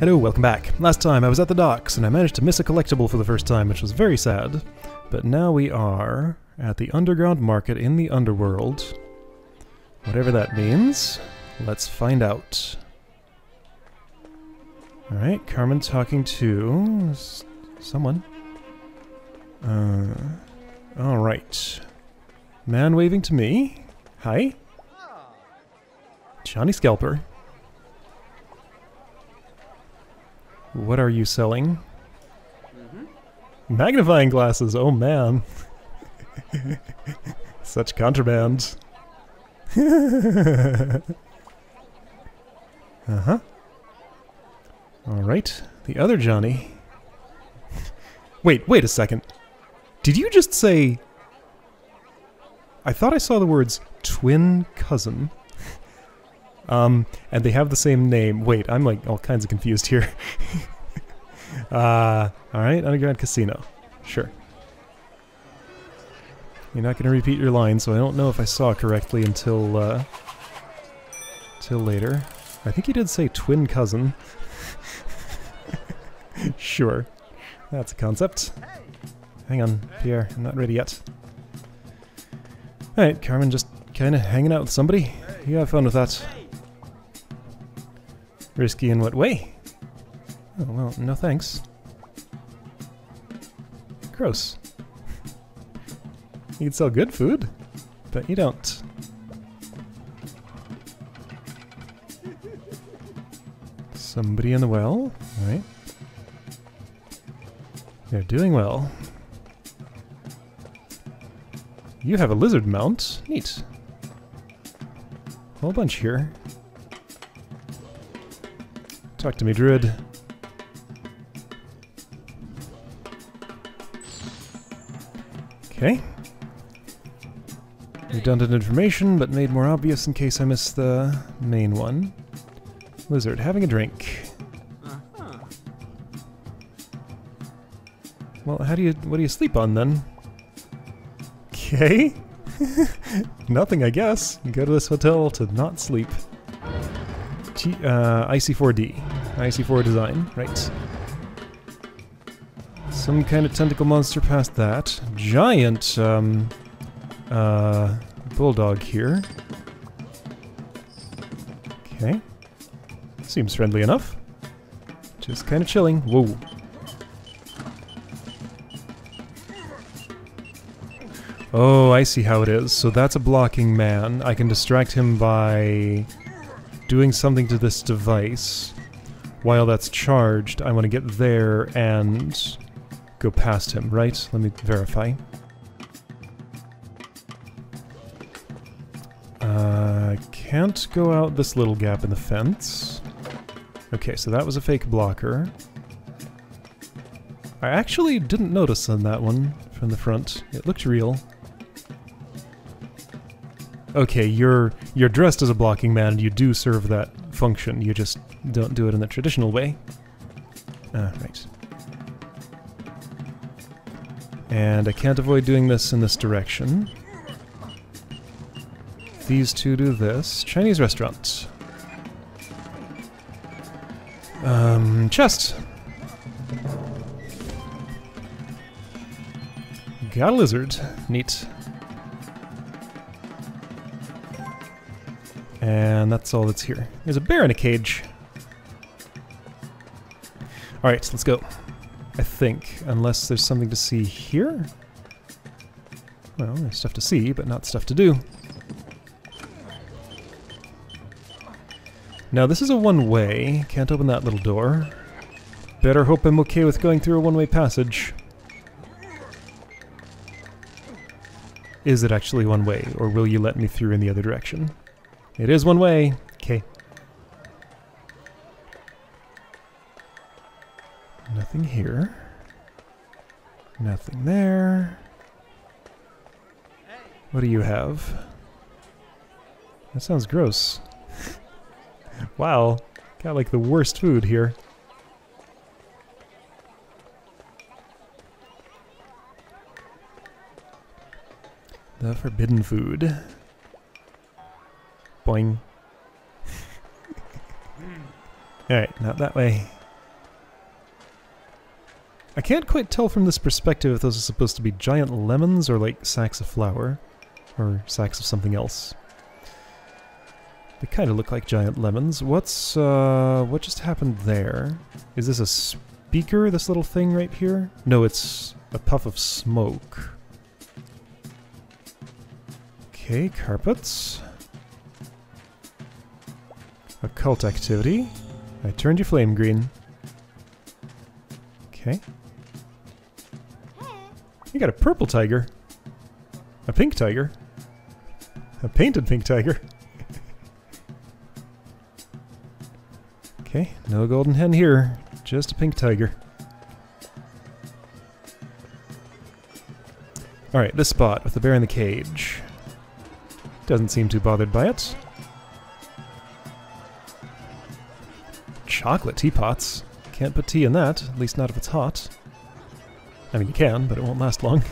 Hello, welcome back. Last time I was at the docks and I managed to miss a collectible for the first time, which was very sad. But now we are at the underground market in the underworld. Whatever that means, let's find out. Alright, Carmen talking to someone. Uh, alright. Man waving to me. Hi. Johnny Scalper. What are you selling? Magnifying glasses, oh man. Such contraband. uh huh. Alright, the other Johnny. wait, wait a second. Did you just say. I thought I saw the words twin cousin. Um, and they have the same name. Wait, I'm like all kinds of confused here. uh, alright, Underground Casino. Sure. You're not going to repeat your line, so I don't know if I saw correctly until, uh, till later. I think you did say twin cousin. sure. That's a concept. Hang on, Pierre, I'm not ready yet. Alright, Carmen just kinda hanging out with somebody. You have fun with that. Risky in what way? Oh, well, no thanks. Gross. You can sell good food, but you don't. Somebody in the well, right? They're doing well. You have a lizard mount. Neat. Whole bunch here. Talk to me, Druid. Okay. Redundant information, but made more obvious in case I miss the main one. Lizard, having a drink. Uh-huh. Well, how do you, what do you sleep on then? Okay. Nothing, I guess. Go to this hotel to not sleep. T uh, IC4D. IC4 design, right. Some kind of tentacle monster past that. Giant, um, uh, bulldog here. Okay. Seems friendly enough. Just kind of chilling. Whoa. Oh, I see how it is. So that's a blocking man. I can distract him by doing something to this device. While that's charged, I want to get there and go past him, right? Let me verify. Uh, can't go out this little gap in the fence. Okay, so that was a fake blocker. I actually didn't notice on that one from the front. It looked real. Okay, you're you're dressed as a blocking man and you do serve that function. You just don't do it in the traditional way. Ah, right. And I can't avoid doing this in this direction. These two do this. Chinese restaurant. Um, chest. Got a lizard. Neat. And that's all that's here. There's a bear in a cage. Alright, let's go. I think, unless there's something to see here? Well, there's stuff to see, but not stuff to do. Now this is a one-way. Can't open that little door. Better hope I'm okay with going through a one-way passage. Is it actually one way, or will you let me through in the other direction? It is one way. Okay. Nothing here. Nothing there. What do you have? That sounds gross. wow. Got like the worst food here. The forbidden food. Boing. Alright, not that way. I can't quite tell from this perspective if those are supposed to be giant lemons or like sacks of flour. Or sacks of something else. They kind of look like giant lemons. What's, uh, what just happened there? Is this a speaker, this little thing right here? No, it's a puff of smoke. Okay, carpets. Occult activity. I turned you flame green. Okay. You got a purple tiger. A pink tiger. A painted pink tiger. okay, no golden hen here. Just a pink tiger. Alright, this spot with the bear in the cage. Doesn't seem too bothered by it. Chocolate teapots. Can't put tea in that, at least not if it's hot. I mean, you can, but it won't last long.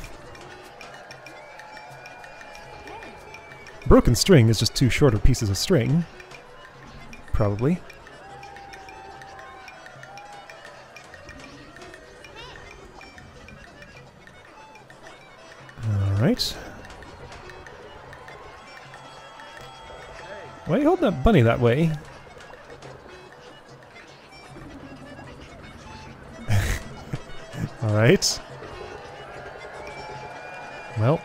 Broken string is just two shorter pieces of string. Probably. Alright. Why are you holding that bunny that way? Alright. Well.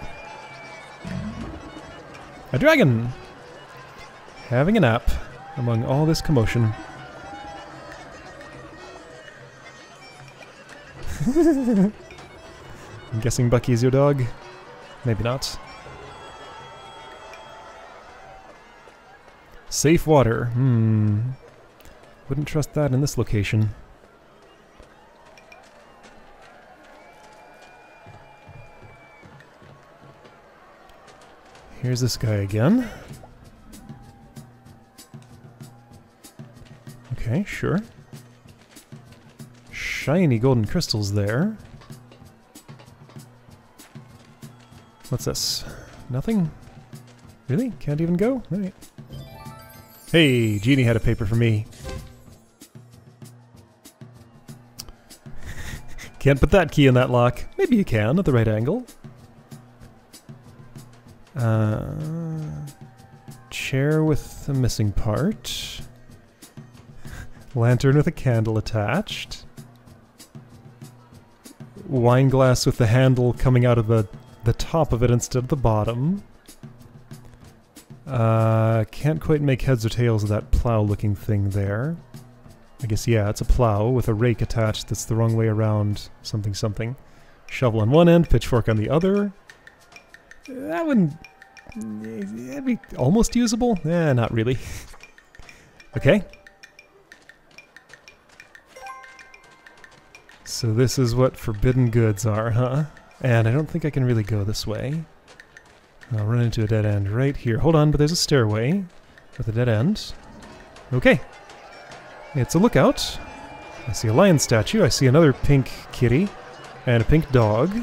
A dragon! Having a nap among all this commotion. I'm guessing Bucky's your dog? Maybe not. Safe water. Hmm. Wouldn't trust that in this location. Here's this guy again. Okay, sure. Shiny golden crystals there. What's this? Nothing? Really? Can't even go? Alright. Hey, Genie had a paper for me. Can't put that key in that lock. Maybe you can at the right angle. Uh, chair with a missing part. Lantern with a candle attached. Wine glass with the handle coming out of the, the top of it instead of the bottom. Uh, can't quite make heads or tails of that plow-looking thing there. I guess, yeah, it's a plow with a rake attached that's the wrong way around something something. Shovel on one end, pitchfork on the other. That wouldn't... That'd be almost usable? Eh, not really. okay. So this is what forbidden goods are, huh? And I don't think I can really go this way. I'll run into a dead end right here. Hold on, but there's a stairway with a dead end. Okay. It's a lookout. I see a lion statue. I see another pink kitty and a pink dog.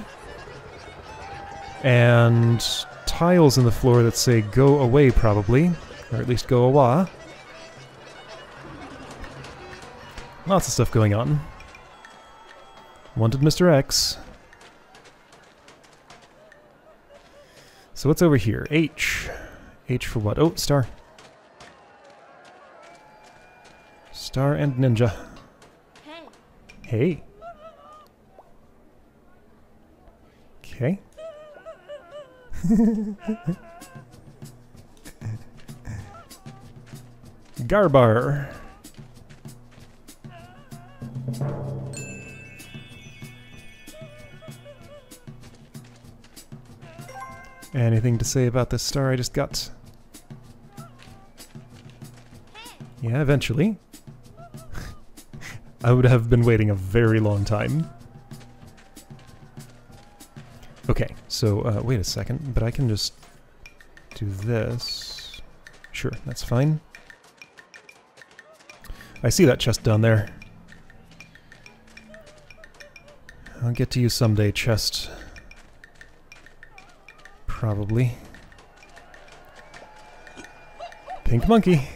And tiles in the floor that say go away, probably. Or at least go awa. Lots of stuff going on. Wanted Mr. X. So what's over here? H. H for what? Oh, star. Star and ninja. Hey. Hey. Okay. Garbar. Anything to say about this star I just got? Yeah, eventually. I would have been waiting a very long time. Okay, so uh, wait a second, but I can just do this. Sure, that's fine. I see that chest down there. I'll get to you someday, chest. Probably. Pink monkey.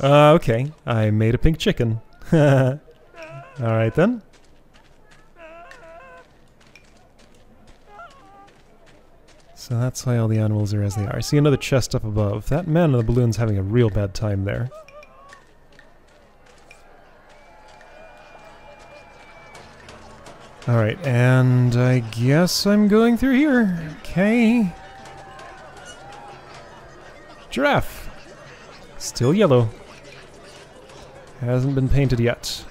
Uh, okay, I made a pink chicken. Alright then. So that's why all the animals are as they are. I see another chest up above. That man in the balloon's having a real bad time there. Alright, and I guess I'm going through here. Okay. Giraffe. Still yellow. Hasn't been painted yet.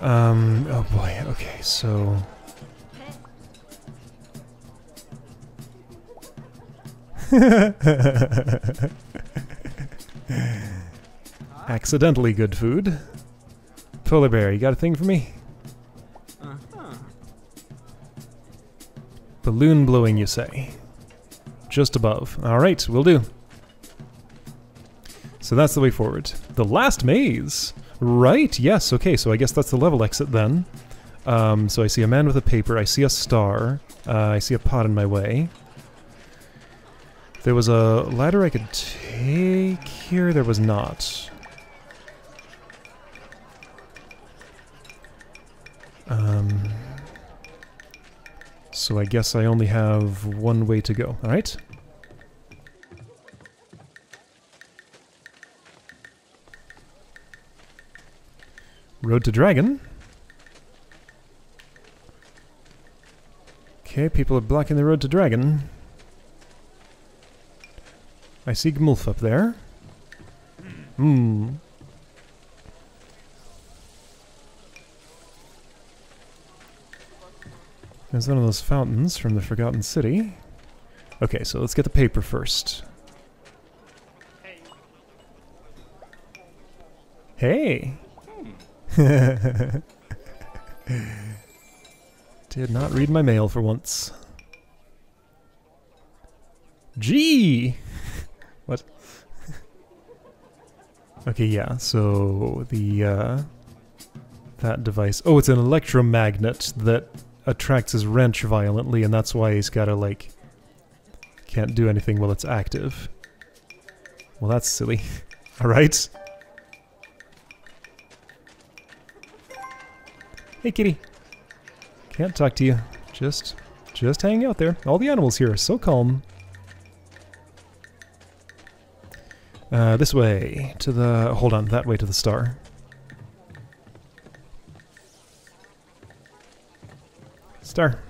Um, oh boy, okay, so... Accidentally good food. Polar bear, you got a thing for me? Balloon blowing, you say? Just above. Alright, we'll do. So that's the way forward. The last maze! Right, yes, okay, so I guess that's the level exit then. Um, so I see a man with a paper, I see a star, uh, I see a pot in my way. There was a ladder I could take here, there was not. Um, so I guess I only have one way to go, alright? Road to Dragon. Okay, people are blocking the road to Dragon. I see Gmulf up there. Hmm. There's one of those fountains from the Forgotten City. Okay, so let's get the paper first. Hey! Did not read my mail for once. Gee! what? okay, yeah, so the, uh, that device. Oh, it's an electromagnet that attracts his wrench violently, and that's why he's gotta, like, can't do anything while it's active. Well, that's silly. Alright. Hey, kitty. Can't talk to you. Just, just hang out there. All the animals here are so calm. Uh, this way, to the... hold on, that way to the star. Star.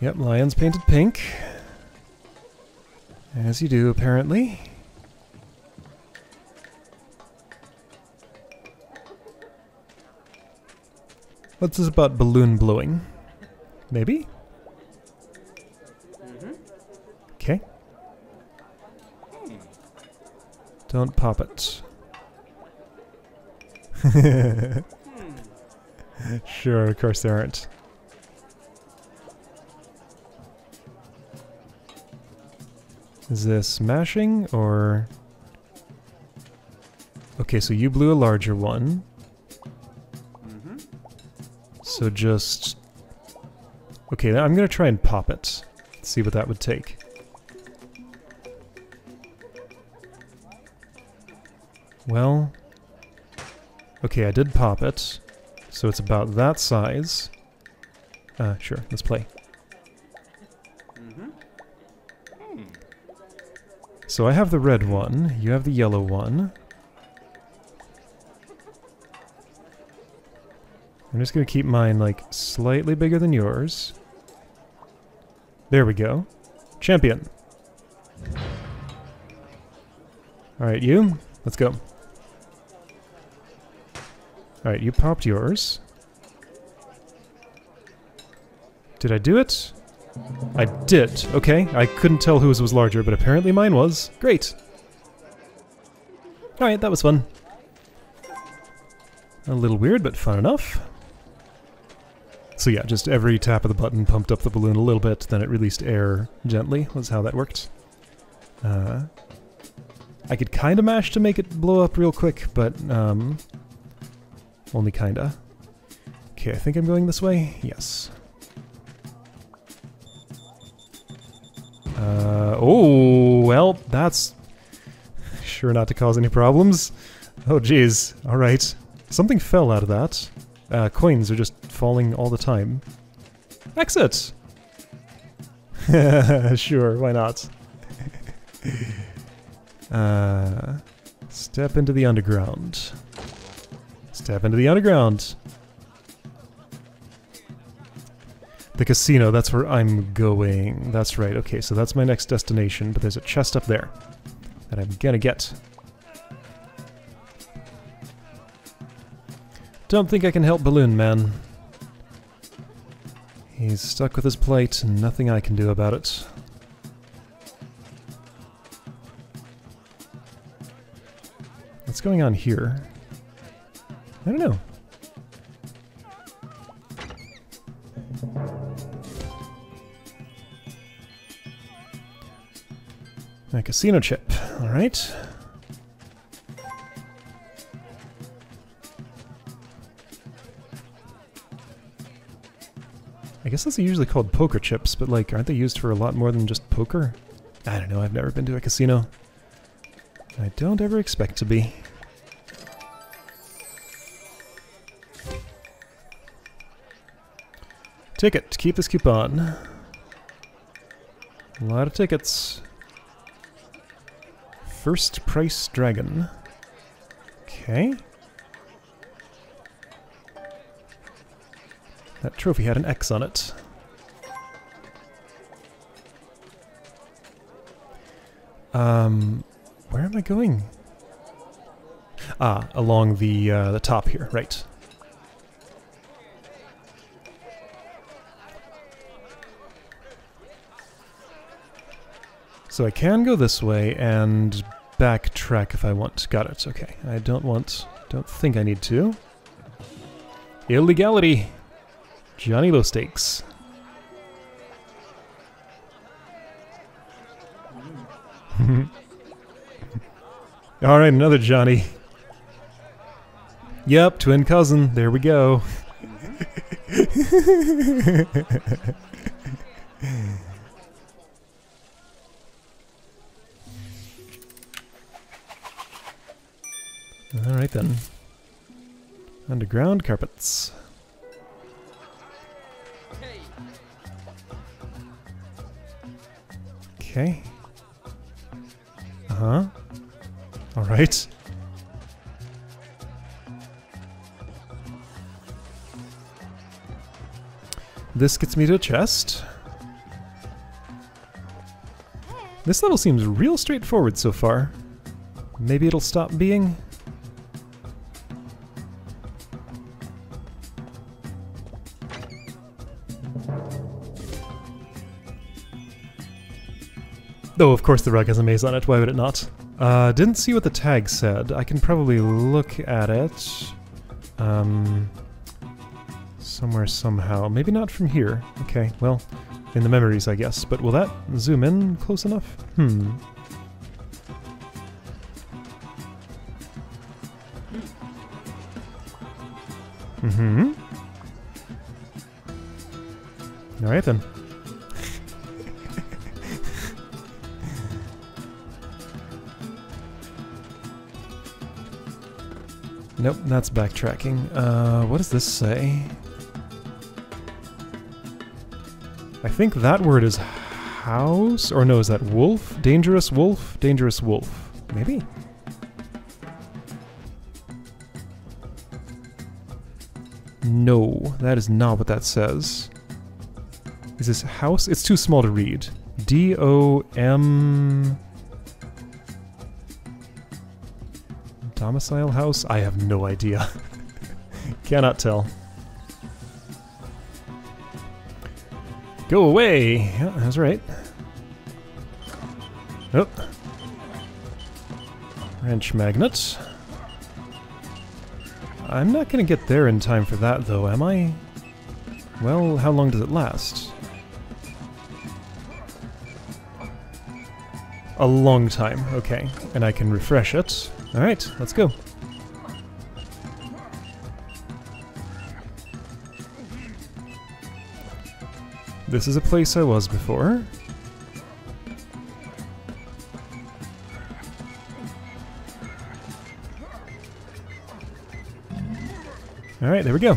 Yep, lion's painted pink. As you do, apparently. What's this about balloon blowing? Maybe? Okay. Don't pop it. sure, of course there aren't. Is this mashing or... Okay, so you blew a larger one. So just... Okay, I'm gonna try and pop it. See what that would take. Well... Okay, I did pop it. So it's about that size. Uh, sure, let's play. So I have the red one, you have the yellow one. I'm just going to keep mine, like, slightly bigger than yours. There we go. Champion. Alright, you. Let's go. Alright, you popped yours. Did I do it? I did. Okay, I couldn't tell whose was larger, but apparently mine was. Great. Alright, that was fun. A little weird, but fun enough. So yeah, just every tap of the button pumped up the balloon a little bit, then it released air gently, was how that worked. Uh, I could kinda mash to make it blow up real quick, but um, only kinda. Okay, I think I'm going this way? Yes. oh, well, that's sure not to cause any problems. Oh, geez. All right. Something fell out of that. Uh, coins are just falling all the time. Exit! sure, why not? uh, step into the underground. Step into the underground. The casino, that's where I'm going. That's right, okay, so that's my next destination, but there's a chest up there that I'm gonna get. Don't think I can help Balloon Man. He's stuck with his plate and nothing I can do about it. What's going on here? I don't know. A casino chip, alright. I guess those are usually called poker chips, but like, aren't they used for a lot more than just poker? I don't know, I've never been to a casino. I don't ever expect to be. Ticket, keep this coupon. A lot of tickets. First price dragon. Okay. That trophy had an X on it. Um, where am I going? Ah, along the uh, the top here, right. So I can go this way and backtrack if I want. Got it, okay. I don't want, don't think I need to. Illegality! Johnny Low Stakes. Alright, another Johnny. Yep, twin cousin. There we go. Alright then. Underground carpets. Okay. Uh-huh. Alright. This gets me to a chest. This level seems real straightforward so far. Maybe it'll stop being? Though, of course, the rug has a maze on it. Why would it not? Uh, didn't see what the tag said. I can probably look at it. Um, somewhere, somehow. Maybe not from here. Okay, well, in the memories, I guess. But will that zoom in close enough? Hmm. That's backtracking. Uh, what does this say? I think that word is house? Or no, is that wolf? Dangerous wolf? Dangerous wolf. Maybe? No, that is not what that says. Is this house? It's too small to read. D-O-M... Domicile house? I have no idea. Cannot tell. Go away! Yeah, that's right. Oh. Wrench magnet. I'm not gonna get there in time for that, though, am I? Well, how long does it last? A long time, okay. And I can refresh it. Alright, let's go. This is a place I was before. Alright, there we go.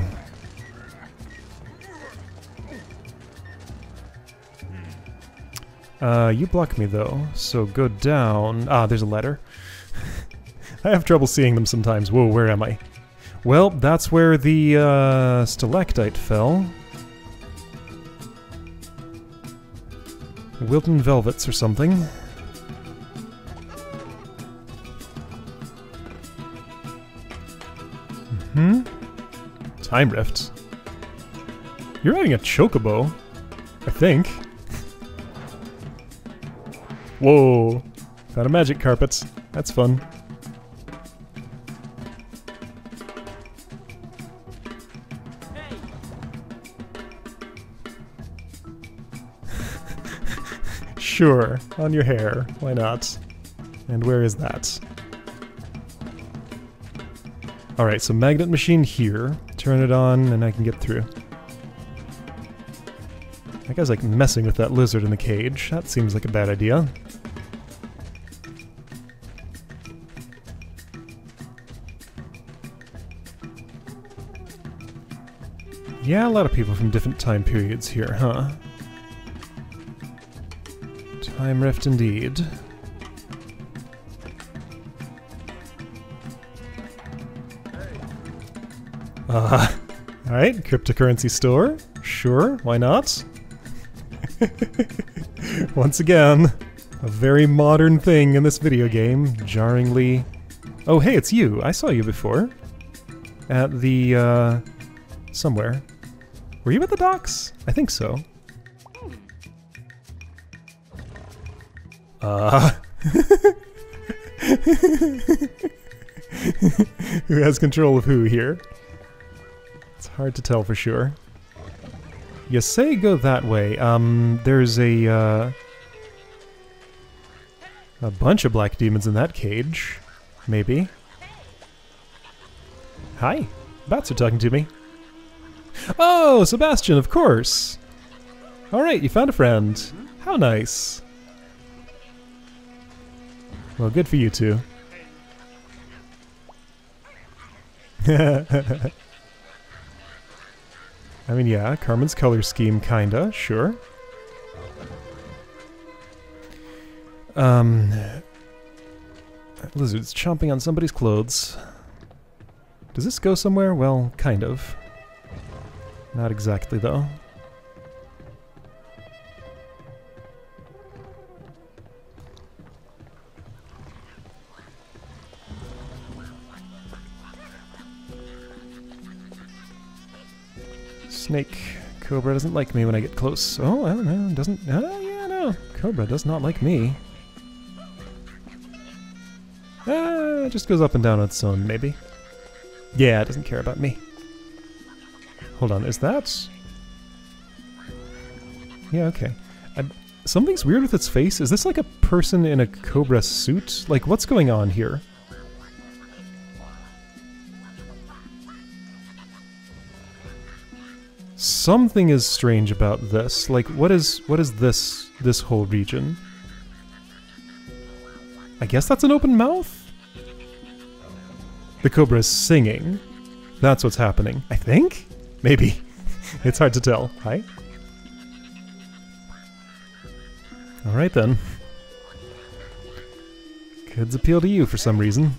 Uh, you block me though, so go down. Ah, there's a letter. I have trouble seeing them sometimes. Whoa, where am I? Well, that's where the uh, stalactite fell. Wilton Velvets or something. Hmm? Time Rift. You're riding a chocobo, I think. Whoa! Found a magic carpet. That's fun. Sure, on your hair. Why not? And where is that? Alright, so magnet machine here. Turn it on and I can get through. That guy's like messing with that lizard in the cage. That seems like a bad idea. Yeah, a lot of people from different time periods here, huh? Time rift indeed. Uh, alright, cryptocurrency store. Sure, why not? Once again, a very modern thing in this video game, jarringly... Oh hey, it's you! I saw you before. At the, uh... somewhere. Were you at the docks? I think so. Uh... who has control of who here? It's hard to tell for sure. You say go that way. Um, there's a, uh, a bunch of black demons in that cage. Maybe. Hi. Bats are talking to me. Oh, Sebastian, of course. Alright, you found a friend. How nice. Well, good for you two. I mean, yeah, Carmen's color scheme, kinda, sure. Um, lizard's chomping on somebody's clothes. Does this go somewhere? Well, kind of. Not exactly, though. Snake. Cobra doesn't like me when I get close. Oh, I don't know. Doesn't. Oh, yeah, no. Cobra does not like me. Ah, it just goes up and down on its own, maybe. Yeah, it doesn't care about me. Hold on, is that... Yeah, okay. I, something's weird with its face. Is this like a person in a Cobra suit? Like, what's going on here? Something is strange about this. Like, what is what is this this whole region? I guess that's an open mouth? The cobra is singing. That's what's happening. I think? Maybe. it's hard to tell. Hi? Alright then. Kids appeal to you for some reason.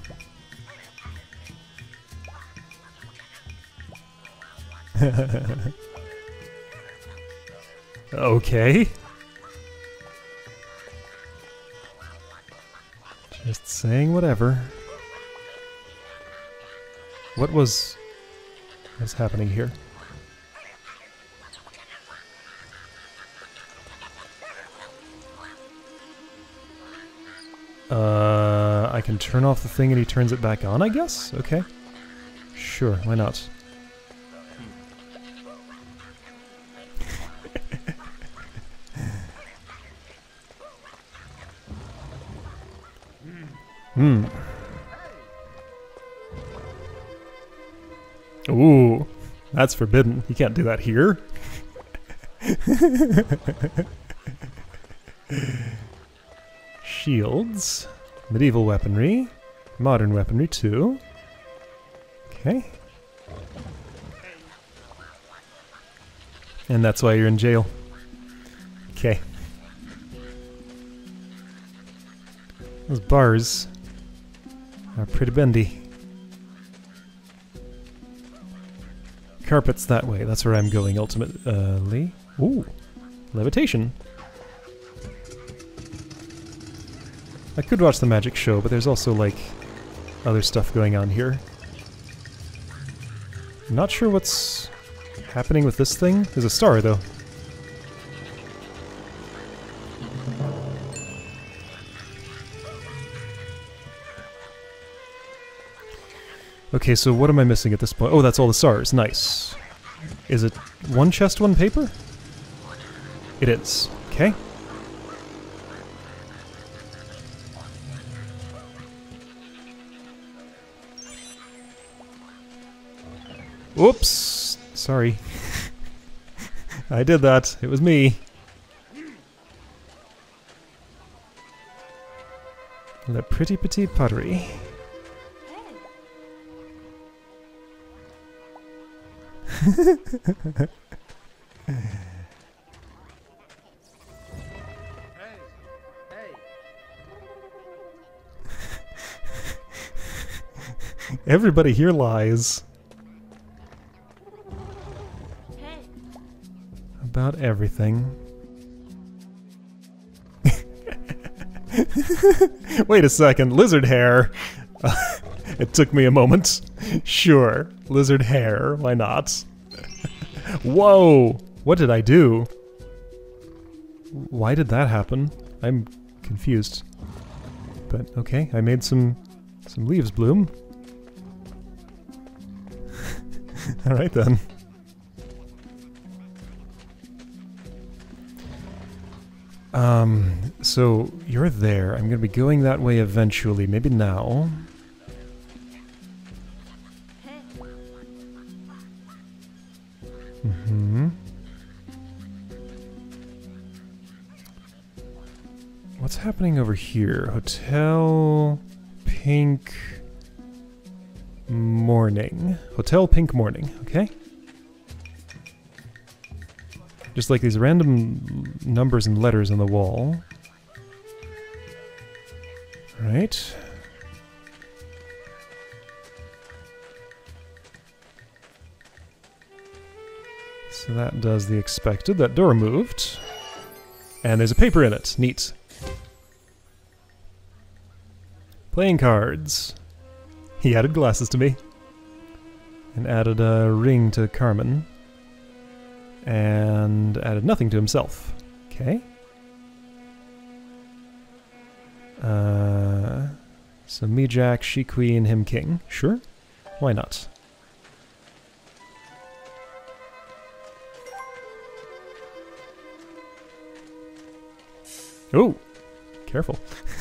Okay. Just saying whatever. What was... What's happening here? Uh, I can turn off the thing and he turns it back on, I guess? Okay. Sure, why not? Hmm. Ooh, that's forbidden. You can't do that here. Shields. Medieval weaponry. Modern weaponry too. Okay. And that's why you're in jail. Okay. Those bars are pretty bendy. Carpets that way. That's where I'm going ultimately. Ooh, levitation. I could watch the magic show, but there's also like other stuff going on here. Not sure what's happening with this thing. There's a star though. Okay, so what am I missing at this point? Oh, that's all the stars. Nice. Is it one chest, one paper? It is. Okay. Oops! Sorry. I did that. It was me. The pretty petite pottery. Everybody here lies. About everything. Wait a second, lizard hair. it took me a moment. Sure, lizard hair, why not? Whoa! What did I do? Why did that happen? I'm confused. But okay, I made some some leaves bloom. Alright then. Um, so you're there. I'm gonna be going that way eventually, maybe now. What's happening over here? Hotel Pink Morning. Hotel Pink Morning, okay? Just like these random numbers and letters on the wall. Right. So that does the expected. That door moved. And there's a paper in it. Neat. Playing cards. He added glasses to me. And added a ring to Carmen. And added nothing to himself. Okay. Uh, so me jack, she queen, him king. Sure. Why not? Oh, careful.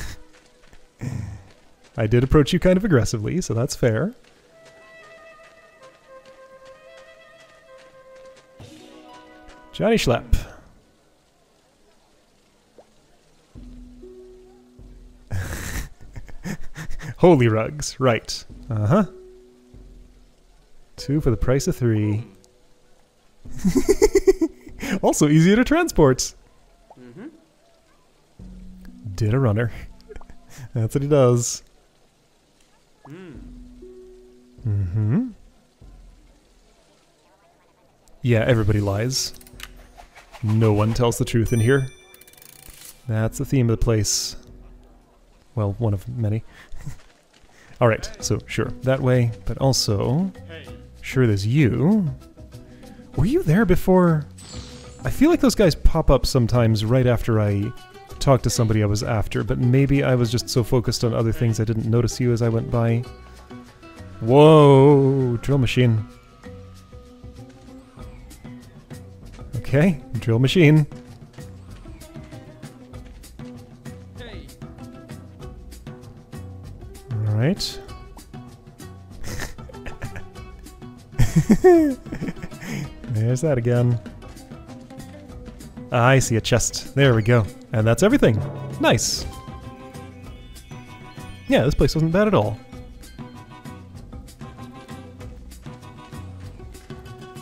I did approach you kind of aggressively, so that's fair. Johnny Schlepp. Holy rugs, right. Uh-huh. Two for the price of three. also easier to transport. Mm-hmm. Did a runner. That's what he does. Mm. Mm-hmm. Yeah, everybody lies. No one tells the truth in here. That's the theme of the place. Well, one of many. Alright, so sure, that way, but also... Sure, there's you. Were you there before? I feel like those guys pop up sometimes right after I talk to somebody I was after, but maybe I was just so focused on other things I didn't notice you as I went by. Whoa, drill machine. Okay, drill machine. Alright. There's that again. Ah, I see a chest. There we go. And that's everything. Nice. Yeah, this place wasn't bad at all.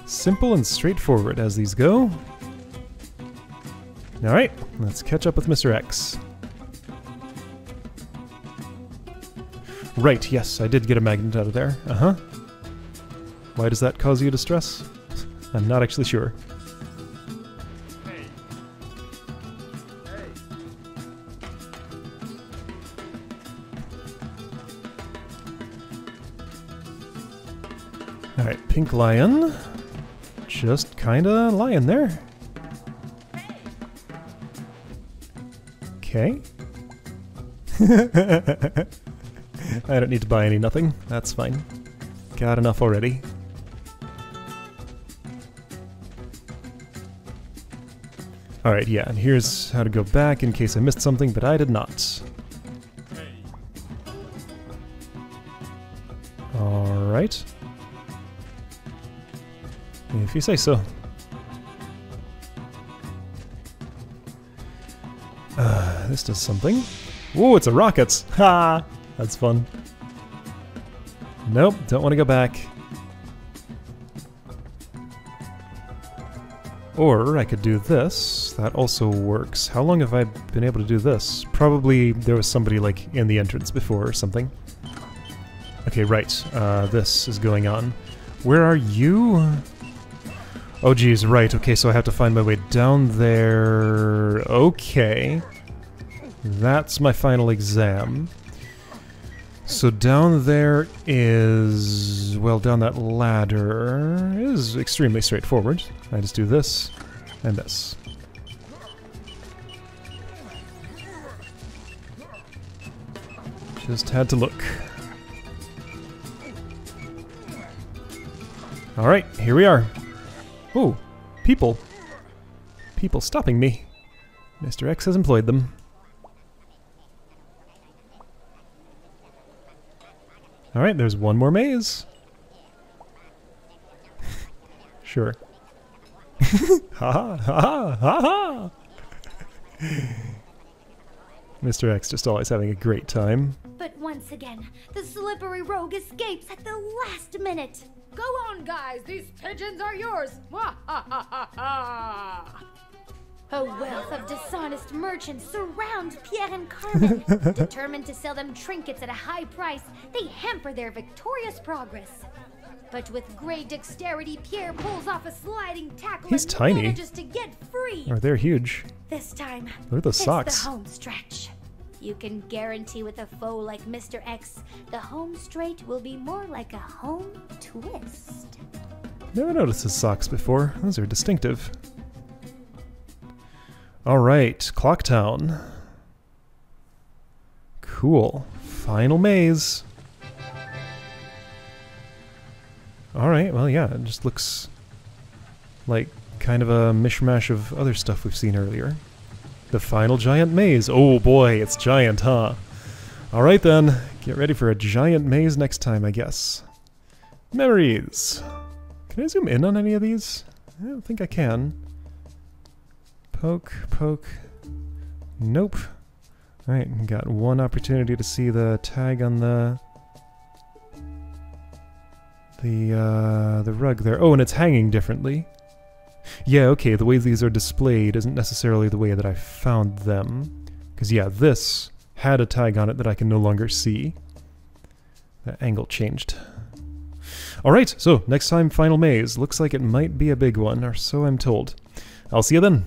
Simple and straightforward as these go. Alright, let's catch up with Mr. X. Right, yes, I did get a magnet out of there. Uh-huh. Why does that cause you distress? I'm not actually sure. Lion. Just kinda lying there. Okay. I don't need to buy any nothing. That's fine. Got enough already. Alright, yeah, and here's how to go back in case I missed something, but I did not. Alright. If you say so. Uh, this does something. Ooh, it's a rockets! Ha! That's fun. Nope, don't want to go back. Or I could do this. That also works. How long have I been able to do this? Probably there was somebody like in the entrance before or something. Okay, right. Uh, this is going on. Where are you? Oh geez, right. Okay, so I have to find my way down there. Okay. That's my final exam. So down there is... well, down that ladder is extremely straightforward. I just do this and this. Just had to look. Alright, here we are. Ooh, people. People stopping me. Mr. X has employed them. Alright, there's one more maze. sure. ha ha ha ha ha! Mr. X just always having a great time. But once again, the slippery rogue escapes at the last minute. Go on, guys. These pigeons are yours. A wealth of dishonest merchants surround Pierre and Carmen. Determined to sell them trinkets at a high price, they hamper their victorious progress. But with great dexterity, Pierre pulls off a sliding tackle He's and tiny. manages to get free. Or they're huge. This time, Look at those it's socks. the home stretch. You can guarantee with a foe like Mr. X, the home straight will be more like a home twist. Never noticed his socks before. Those are distinctive. Alright, Clocktown. Cool. Final maze. Alright, well, yeah, it just looks like kind of a mishmash of other stuff we've seen earlier. The final giant maze. Oh boy, it's giant, huh? Alright then, get ready for a giant maze next time, I guess. Memories. Can I zoom in on any of these? I don't think I can. Poke, poke. Nope. Alright, got one opportunity to see the tag on the the uh, the rug there. Oh, and it's hanging differently. Yeah, okay, the way these are displayed isn't necessarily the way that I found them. Because, yeah, this had a tag on it that I can no longer see. That angle changed. Alright, so next time, Final Maze. Looks like it might be a big one, or so I'm told. I'll see you then.